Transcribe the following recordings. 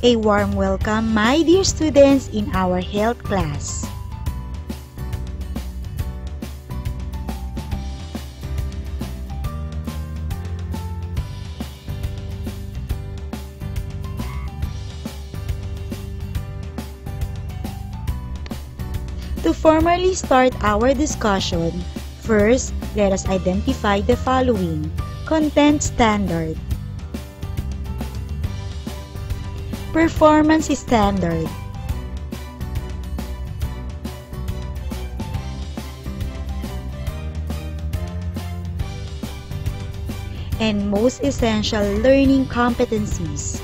A warm welcome, my dear students, in our health class. To formally start our discussion, first, let us identify the following. Content standard. Performance standard. And most essential learning competencies.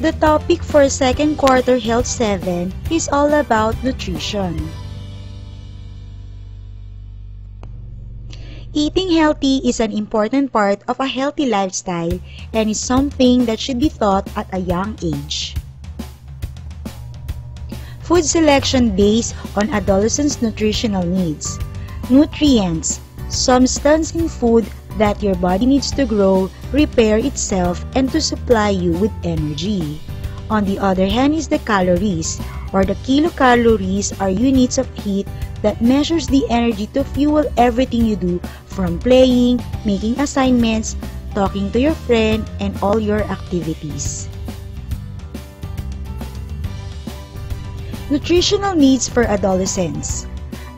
The topic for second quarter Health 7 is all about nutrition. Eating healthy is an important part of a healthy lifestyle and is something that should be taught at a young age. Food selection based on adolescents' nutritional needs. Nutrients, substance in food that your body needs to grow, repair itself, and to supply you with energy. On the other hand is the calories, or the kilocalories are units of heat that measures the energy to fuel everything you do from playing, making assignments, talking to your friend, and all your activities. Nutritional needs for adolescents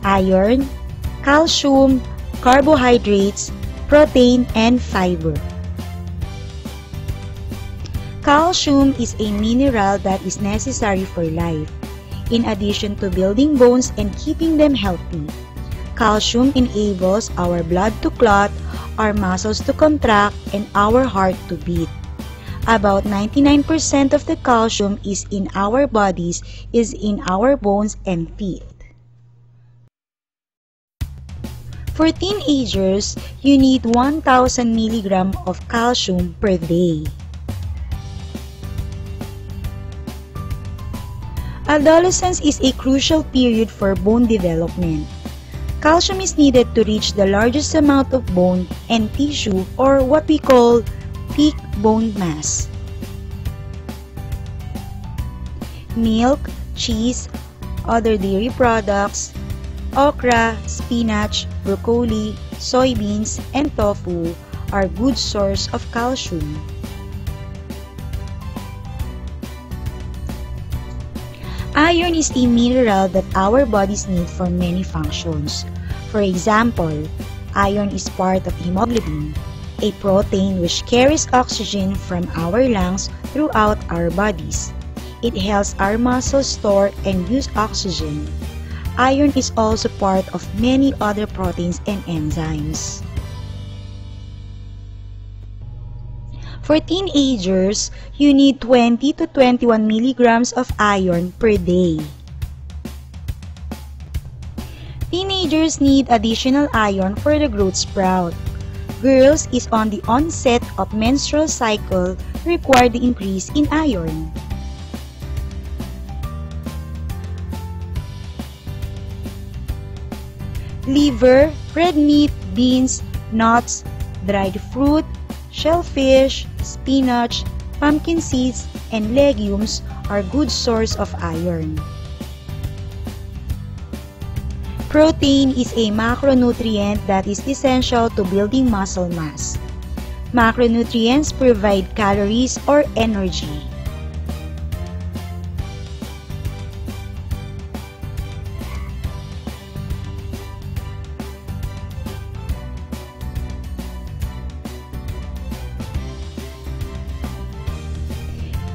iron, calcium, carbohydrates, protein, and fiber. Calcium is a mineral that is necessary for life, in addition to building bones and keeping them healthy. Calcium enables our blood to clot, our muscles to contract, and our heart to beat. About 99% of the calcium is in our bodies is in our bones and teeth. For teenagers, you need 1,000 mg of calcium per day. Adolescence is a crucial period for bone development. Calcium is needed to reach the largest amount of bone and tissue or what we call peak bone mass. Milk, cheese, other dairy products, Okra, spinach, broccoli, soybeans, and tofu are good source of calcium. Iron is a mineral that our bodies need for many functions. For example, iron is part of hemoglobin, a protein which carries oxygen from our lungs throughout our bodies. It helps our muscles store and use oxygen. Iron is also part of many other proteins and enzymes. For teenagers, you need 20 to 21 milligrams of iron per day. Teenagers need additional iron for the growth sprout. Girls is on the onset of menstrual cycle require the increase in iron. liver, red meat, beans, nuts, dried fruit, shellfish, spinach, pumpkin seeds, and legumes are good source of iron. Protein is a macronutrient that is essential to building muscle mass. Macronutrients provide calories or energy.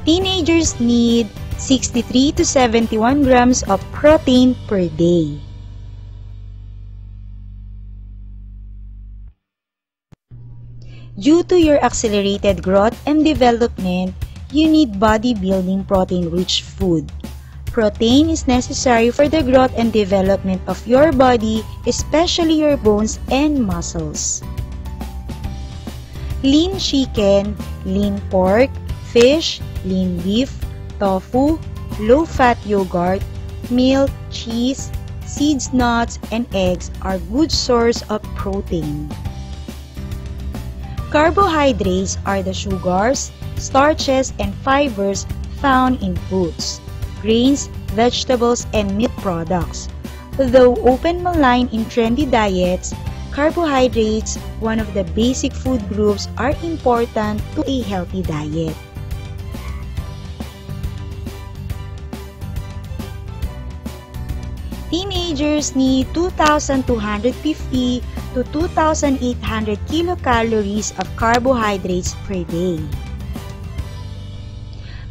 Teenagers need 63 to 71 grams of protein per day. Due to your accelerated growth and development, you need bodybuilding protein-rich food. Protein is necessary for the growth and development of your body, especially your bones and muscles. Lean chicken, lean pork, fish, lean beef, tofu, low-fat yogurt, milk, cheese, seeds, nuts, and eggs are good source of protein. Carbohydrates are the sugars, starches, and fibers found in foods, grains, vegetables, and meat products. Though often maligned in trendy diets, carbohydrates, one of the basic food groups, are important to a healthy diet. Teenagers need 2,250 to 2,800 kilocalories of carbohydrates per day.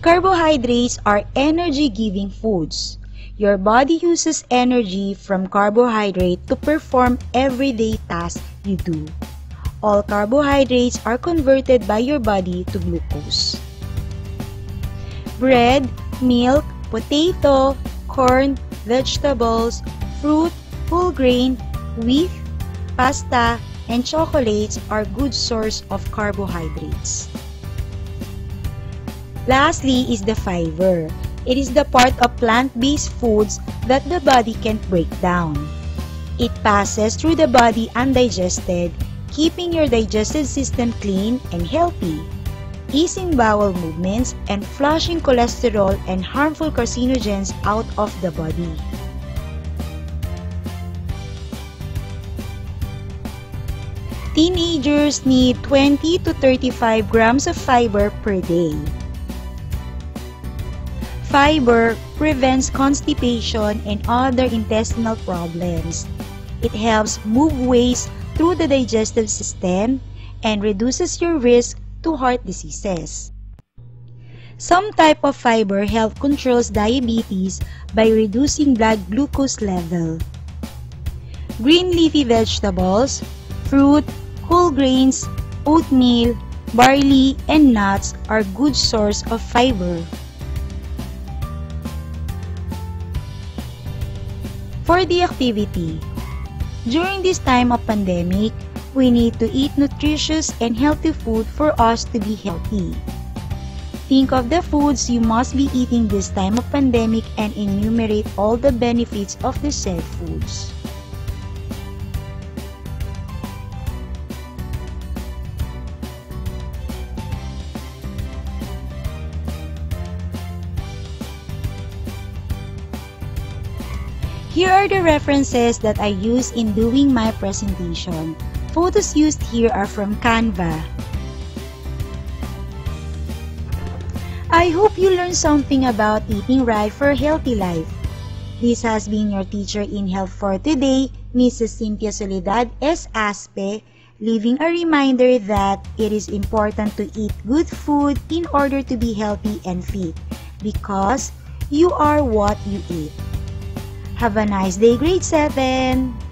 Carbohydrates are energy-giving foods. Your body uses energy from carbohydrate to perform everyday tasks you do. All carbohydrates are converted by your body to glucose. Bread, milk, potato, corn, vegetables, fruit, whole grain, wheat, pasta, and chocolates are good source of carbohydrates. Lastly is the fiber. It is the part of plant-based foods that the body can't break down. It passes through the body undigested, keeping your digestive system clean and healthy, easing bowel movements, and flushing cholesterol and harmful carcinogens out of the body. Teenagers need 20 to 35 grams of fiber per day. Fiber prevents constipation and other intestinal problems. It helps move waste through the digestive system and reduces your risk to heart diseases. Some type of fiber help controls diabetes by reducing blood glucose level. Green leafy vegetables, fruit, whole grains, oatmeal, barley, and nuts are good source of fiber. For the activity, during this time of pandemic, we need to eat nutritious and healthy food for us to be healthy. Think of the foods you must be eating this time of pandemic and enumerate all the benefits of the said foods. Here are the references that I use in doing my presentation. Photos used here are from Canva. I hope you learned something about eating right for healthy life. This has been your teacher in health for today, Mrs. Cynthia Soledad S. Aspe, leaving a reminder that it is important to eat good food in order to be healthy and fit because you are what you eat. Have a nice day, grade 7!